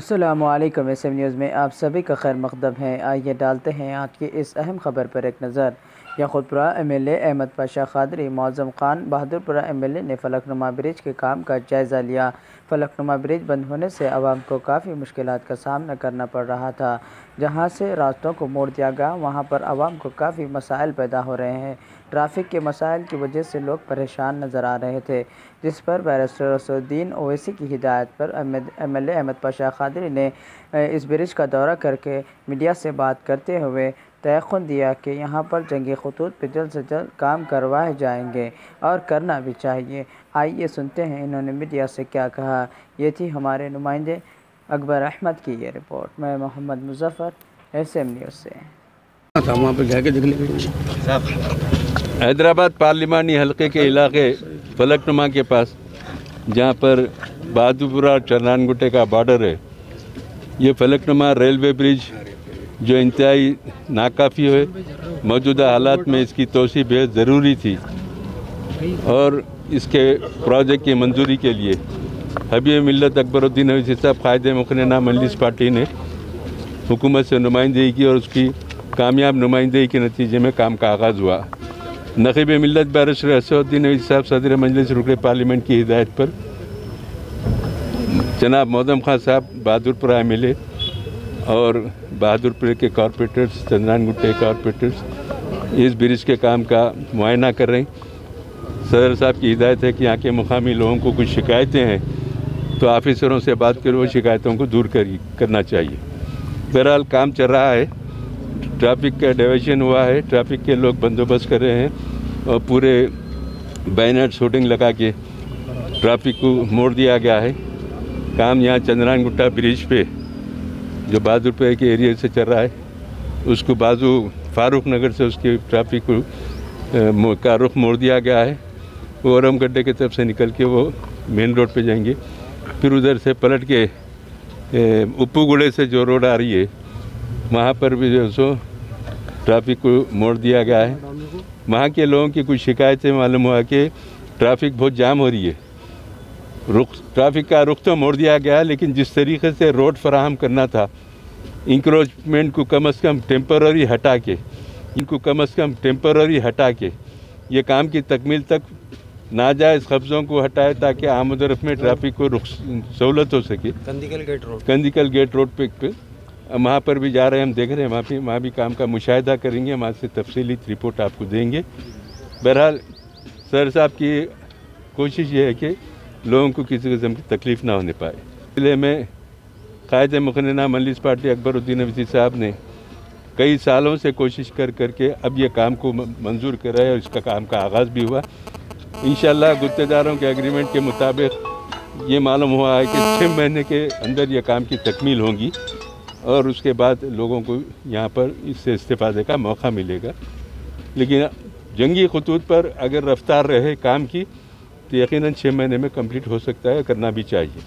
Aslam S M news में आप सभी का खैर मकदम है। आइए डालते हैं आज की इस अहम खबर पर एक नज़र। Yakutpura M L Ahmed Pasha Quadri Moazzam Khan Bahadurpura M L A ने फलकनुमा ब्रिज के काम का जायज़ा लिया। फलकनुमा ब्रिज बंद होने से आवाम को काफ़ी मुश्किल का सामना करना पड़ रहा था। जहाँ से रास्तों को मोड़ दिया गया, वहाँ पर आवाम को काफ़ी मसाइल पैदा हो रहे हैं। ट्रैफ़िक के मसाइल की वजह से लोग परेशान नज़र आ रहे थे, जिस पर बैरिस्टर रसुद्दीन ओवैसी की हिदायत पर एम एल अहमद पाशा खादरी ने इस ब्रिज का दौरा करके मीडिया से बात करते हुए तयन दिया कि यहाँ पर जंगी खतूत पर जल्द से जल्द काम करवाए जाएँगे और करना भी चाहिए। आइए सुनते हैं इन्होंने मीडिया से क्या कहा। ये थी हमारे नुमाइंदे अकबर अहमद की ये रिपोर्ट। मैं Mohammed Muzaffar S M news से। था वहाँ पे जाके देख हैदराबाद पार्लिमानी हलके के इलाके फलकनुमा के पास जहाँ पर बहादुरपुरा और चरनानगुटे का बॉर्डर है। ये फलकनुमा रेलवे ब्रिज जो इंतहाई नाकाफ़ी है मौजूदा हालात में इसकी तोसी बेहद ज़रूरी थी और इसके प्रोजेक्ट की मंजूरी के लिए। हबी मिलत अकबरुद्दीन अवैसी साहब, कायदे मुखना मजलिस पार्टी ने हुकूमत से नुमाइंदगी की और उसकी कामयाब नुमाइंदगी के नतीजे में काम का आगाज़ हुआ। नकीब मिलत बैरिस्टर असदुद्दीन अवैसी साहब, सदर मजलिस रुकन पार्लियामेंट की हिदायत पर। जनाब मोदम खान साहब, बहादुरपुरा एम और बहादुरपुर के कॉरपोरेटर्स चंद्रान गुट्टे कॉरपोरेटर्स इस ब्रिज के काम का मुआयना कर रहे हैं। सदर साहब की हिदायत है कि यहाँ के मुकामी लोगों को कुछ शिकायतें हैं तो ऑफिसरों से बात कर, शिकायतों को दूर कर, करना चाहिए। बहरहाल काम चल रहा है, ट्रैफ़िक का डिविजन हुआ है, ट्रैफ़िक के लोग बंदोबस्त कर रहे हैं, और पूरे बैनर शूटिंग लगा के ट्रैफ़िक को मोड़ दिया गया है। काम यहाँ चंद्रान गुट्टा ब्रिज पे जो बहादुरपुर के एरिया से चल रहा है, उसको बाजू फारूक नगर से उसके ट्रैफ़िक को का रुख मोड़ दिया गया है। वो औरम गड्ढे की तरफ़ से निकल के वो मेन रोड पे जाएँगे। फिर उधर से पलट के उप्पूगुड़े से जो रोड आ रही है, वहाँ पर भी जो सो ट्रैफ़िक को मोड़ दिया गया है। वहाँ के लोगों की कुछ शिकायतें मालूम हुआ कि ट्रैफ़िक बहुत जाम हो रही है। रुख ट्रैफ़िक का रुख तो मोड़ दिया गया, लेकिन जिस तरीके से रोड फराहम करना था इंक्रोचमेंट को कम अज़ कम टेम्पररी हटा के इनको कम अज़ कम टेम्पररी हटा के ये काम की तकमील तक नाजायज़ कब्ज़ों को हटाए ताकि आमदरफ में ट्रैफ़िक को रुख सहूलत हो सके। Kandikal gate road Kandikal gate road पे, पे वहाँ पर भी जा रहे हैं हम देख रहे हैं वहाँ पे वहाँ भी काम का मुशाह करेंगे वहाँ से तफसीली रिपोर्ट आपको देंगे। बहरहाल सर साहब की कोशिश ये है कि लोगों को किसी किस्म की तकलीफ़ ना होने पाए। ज़िले में कायद मुखना मलिस पार्टी अकबरुद्दीन अवसी साहब ने कई सालों से कोशिश कर करके अब ये काम को मंजूर करा है और इसका काम का आगाज़ भी हुआ। इन गुत्तेदारों के एग्रीमेंट के मुताबिक ये मालूम हुआ है कि छः महीने के अंदर ये काम की तकमील होगी और उसके बाद लोगों को यहाँ पर इससे इस्तेफादे का मौका मिलेगा। लेकिन जंगी खतूत पर अगर रफ्तार रहे काम की तो यकीनन छः महीने में कंप्लीट हो सकता है, करना भी चाहिए।